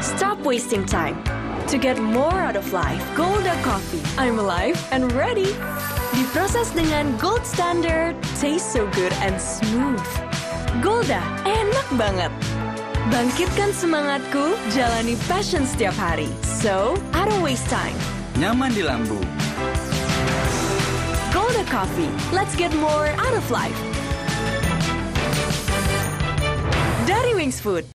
Stop wasting time. To get more out of life, Golda Coffee. I'm alive and ready. Diproses dengan gold standard, taste so good and smooth. Golda, enak banget. Bangkitkan semangatku, jalani passion setiap hari. So, I don't waste time. Nyaman di lambung. Golda Coffee. Let's get more out of life. Dari Wings Food.